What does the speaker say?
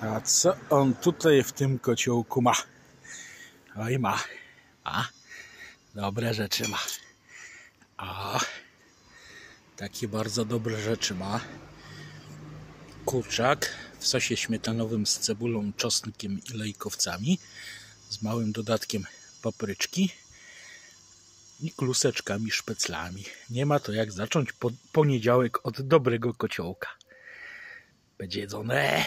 A co on tutaj w tym kociołku ma? Oj ma. A, dobre rzeczy ma. A, takie bardzo dobre rzeczy ma. Kurczak w sosie śmietanowym z cebulą, czosnkiem i lejkowcami. Z małym dodatkiem papryczki i kluseczkami, szpeclami. Nie ma to jak zacząć poniedziałek od dobrego kociołka. Będzie jedzone.